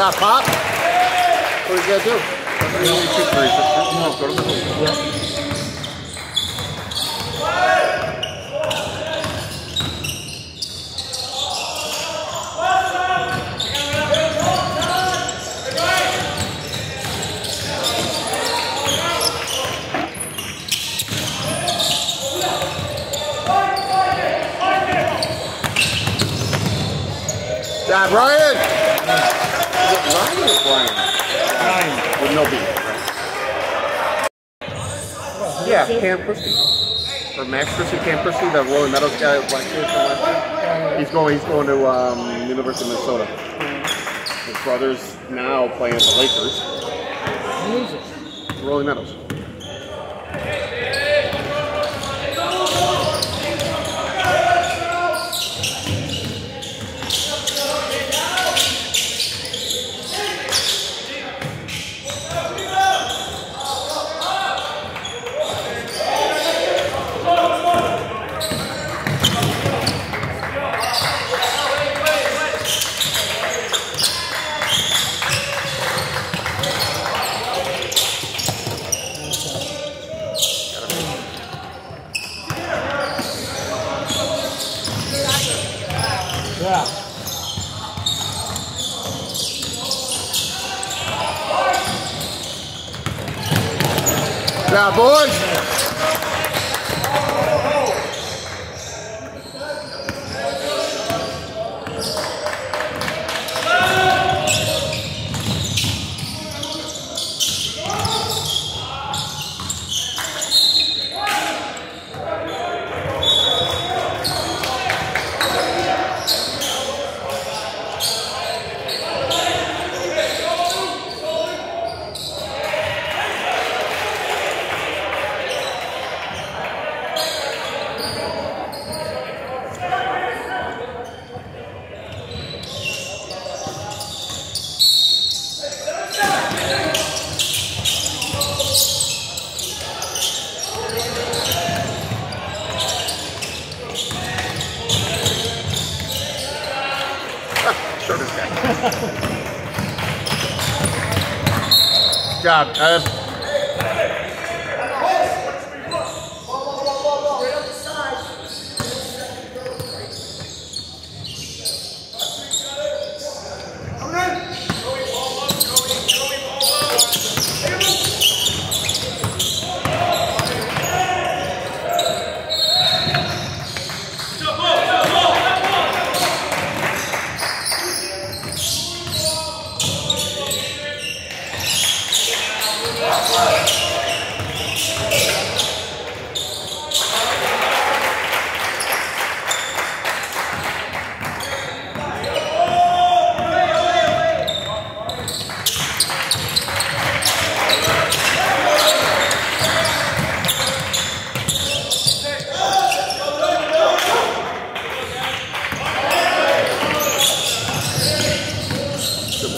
Stop, Pop. What you gonna do? You only shoot three, just shoot more, go to the hoop. Yeah. Stop, Ryan. Is it Ryan or Brian? Nine. With no B, right? Yeah, Cam Christie. Or Max Christie, Cam Christie, the Rolling Meadows guy, black from last year. He's going. He's going to um, University of Minnesota. His brother's now playing at the Lakers. Who is it? Rolling Meadows. Pra boys.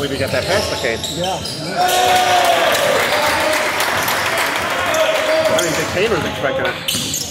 Believe you got that pass, McCain. Yeah. I think Kane was expecting it.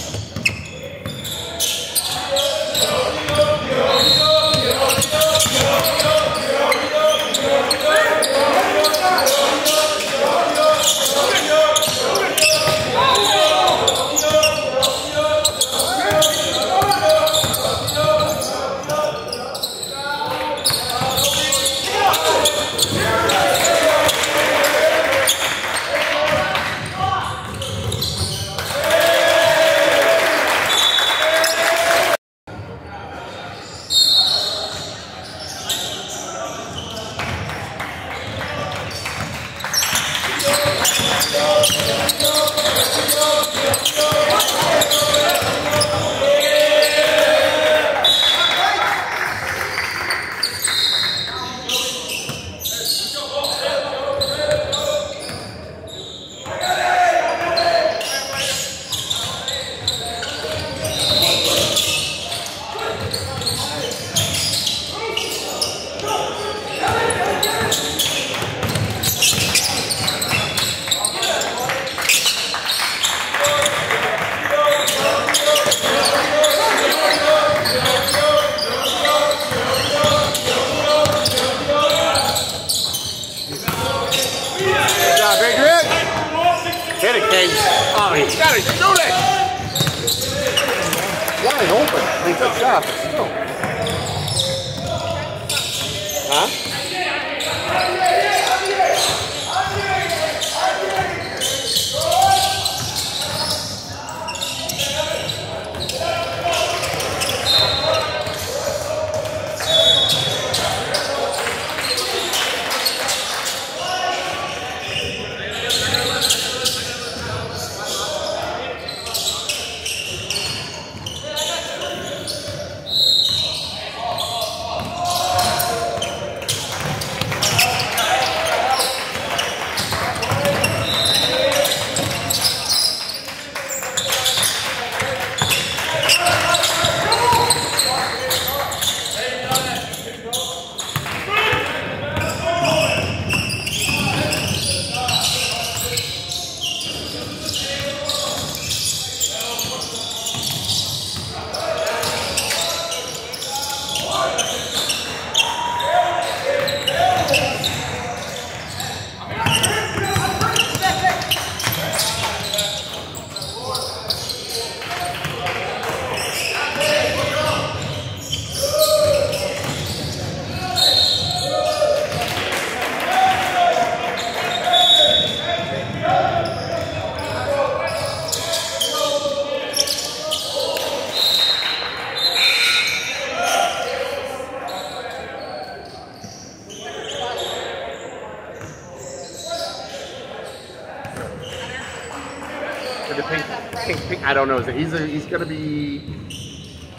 Don't know. He's a, he's gonna be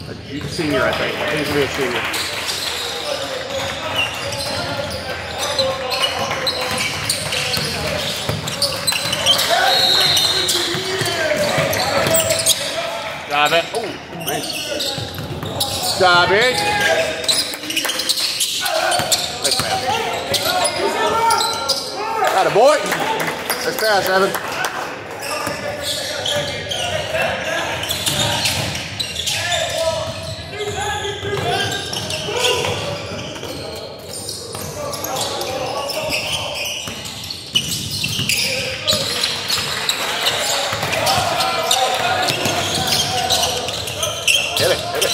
a senior, I think. I think he's gonna be a senior. Stop it. Oh, nice. Stop it. Nice pass. Got a boy. Nice pass, Evan. Hit it, hit it.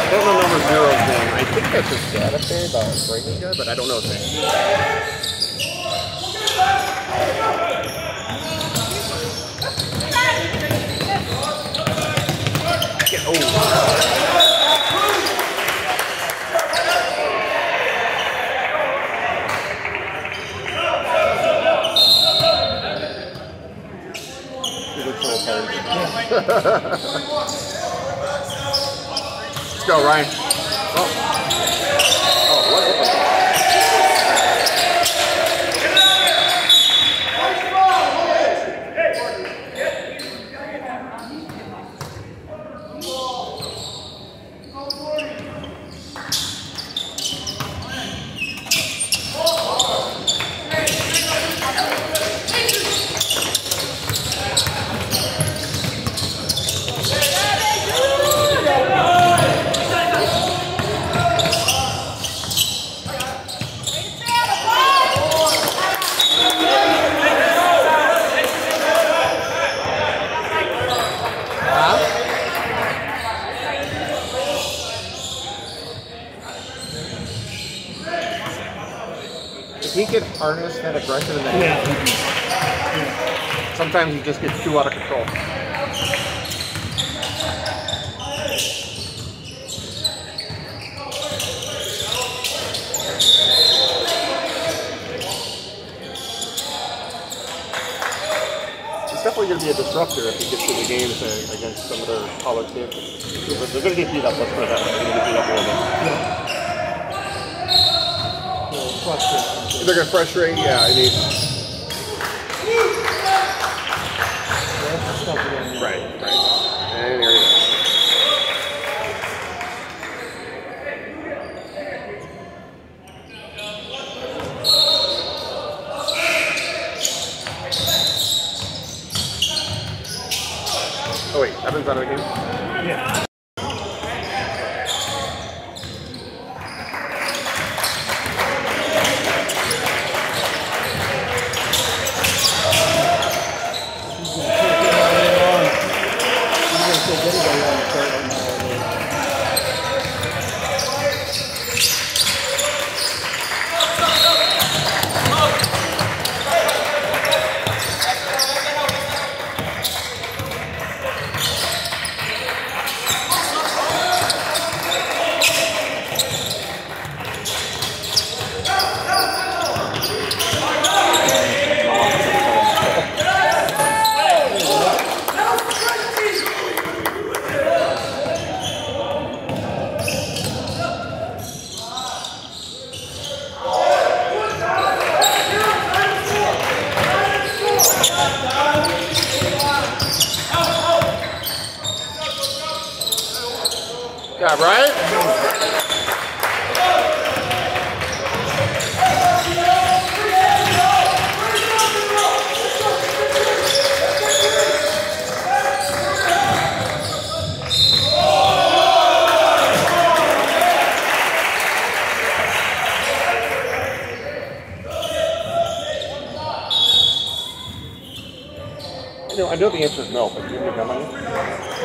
I don't know number zero's name. I think that's his dad up there, the breaking guy, but I don't know his name. Get. He looks so hard. Let's go, Ryan. Oh. Oh, what? If he can harness that aggression in the Yeah. sometimes he just gets too out of control. He's definitely going to be a disruptor if he gets to the games against some of their college kids. But They're going to get beat up. Let's put it that way. They're going to get beat up a little bit. Little frustration. They're going to frustrate. Yeah, I mean, right. Oh wait, Evan's out of the game. Yeah. I know the answer is no, but do you have any gum on you?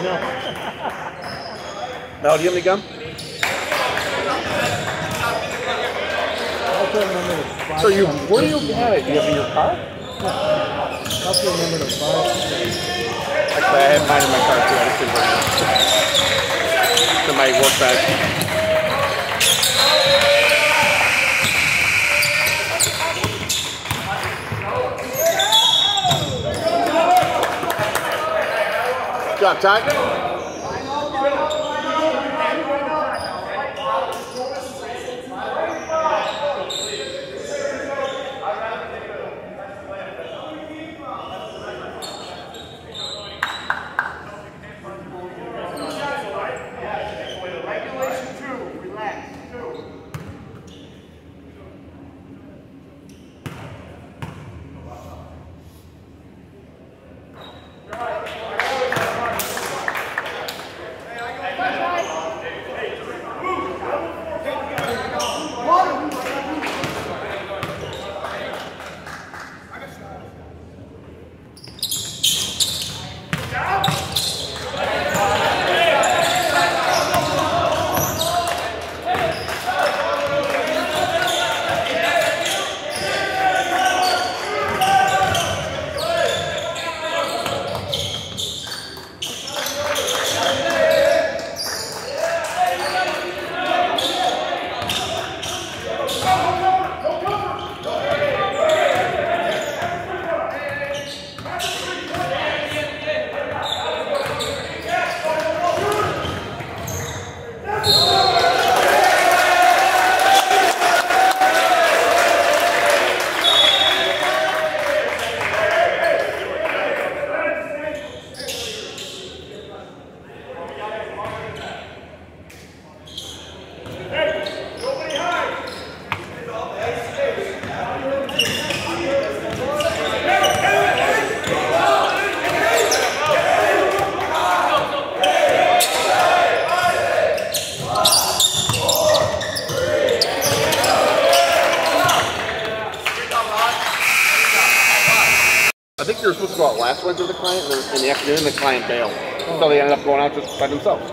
No. Mel, do you have any gum? I have to to So you, where do you have it? Do you have it in your car? I have to remember to buy. Actually, I have mine in my car too. I just didn't bring it. In my work bag. Job, Ty. Client, and in the afternoon the client bailed. So they ended up going out just by themselves.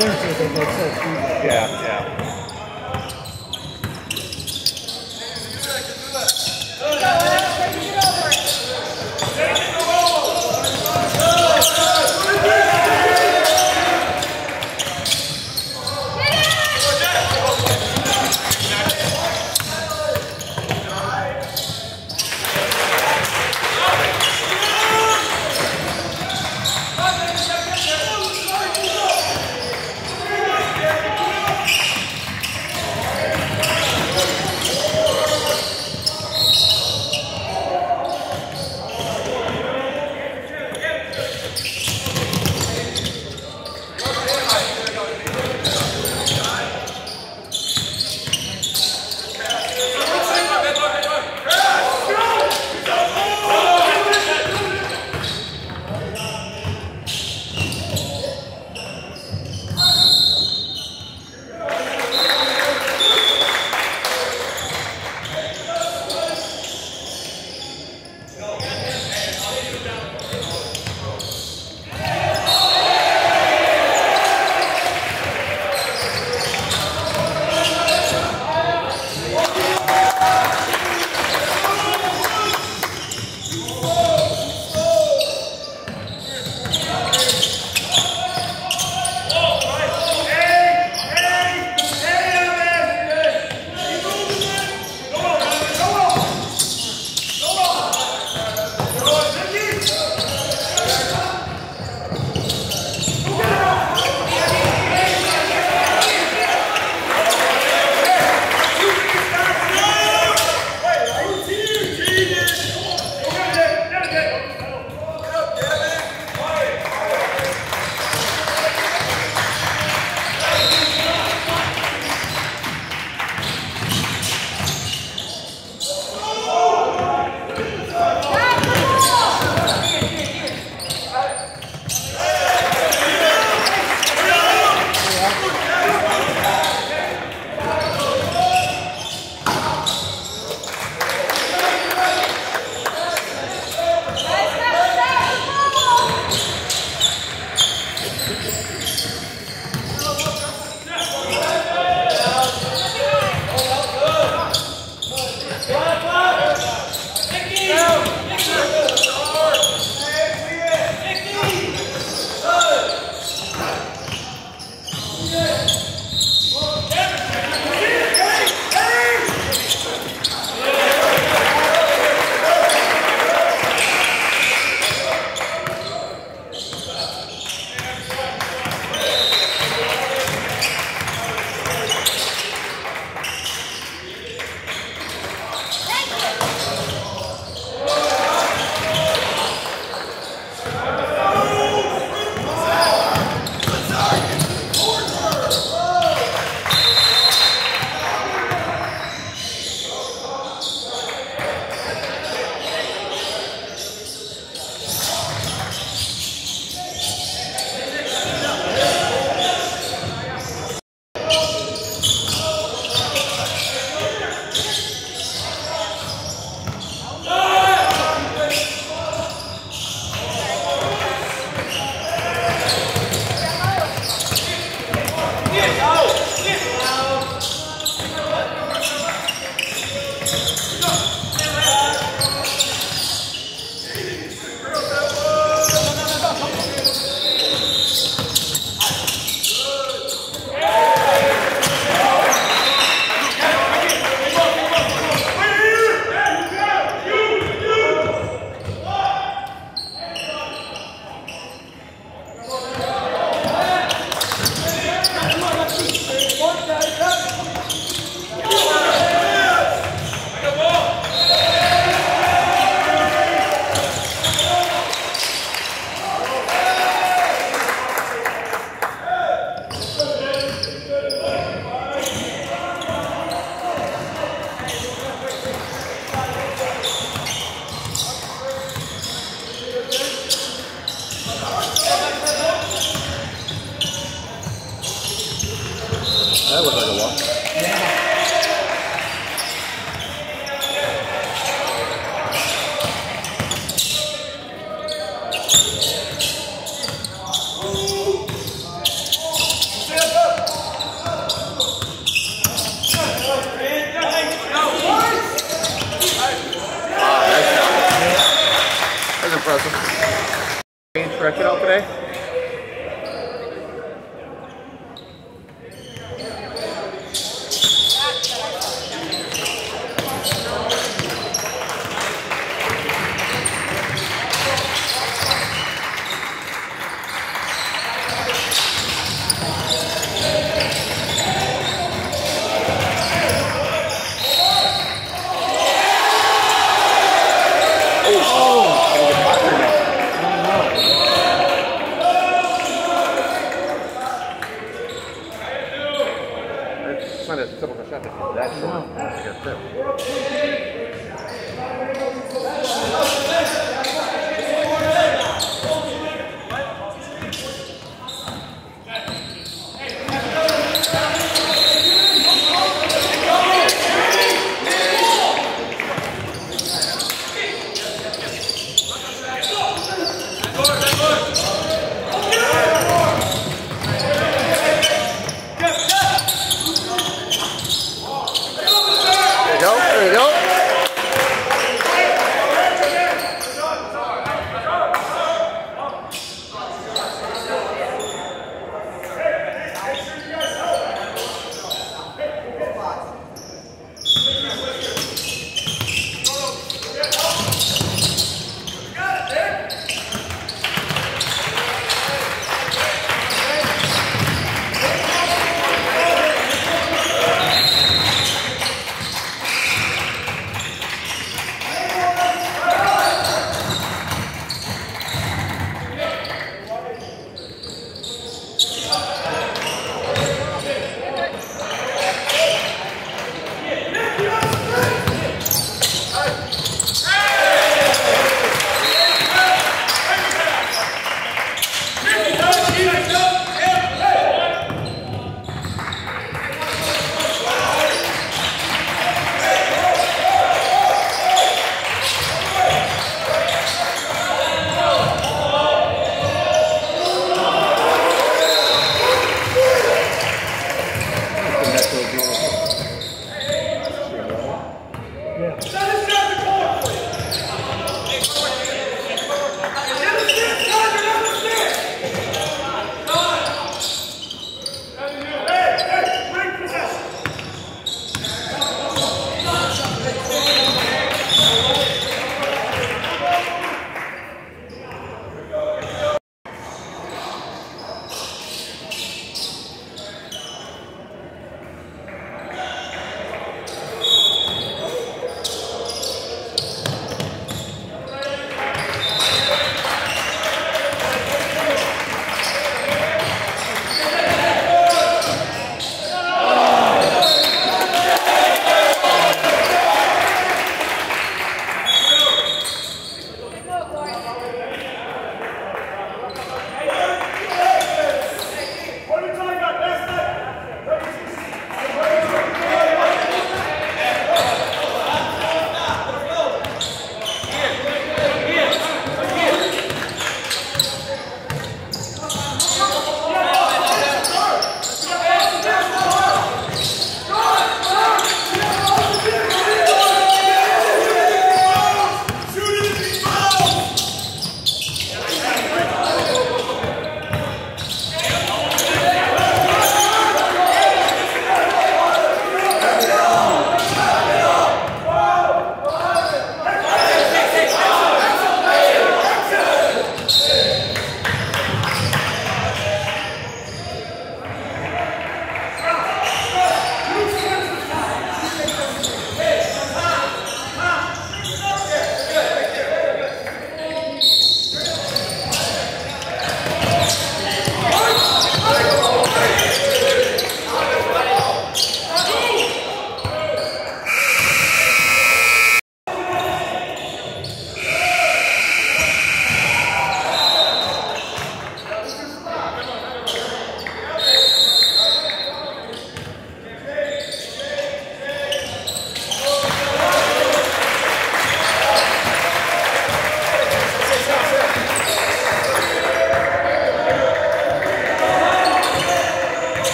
Yeah, yeah. There.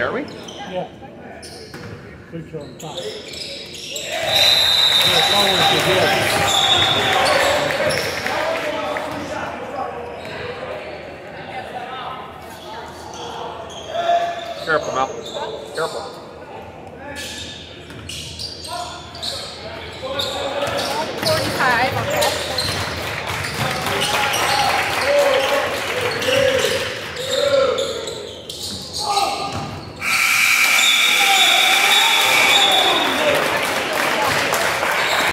Aren't we? Yeah. Good show